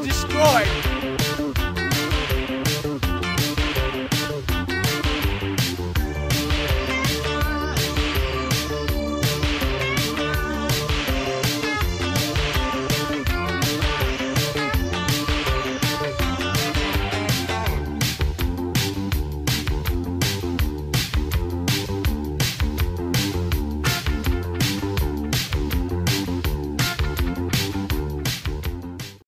destroyed.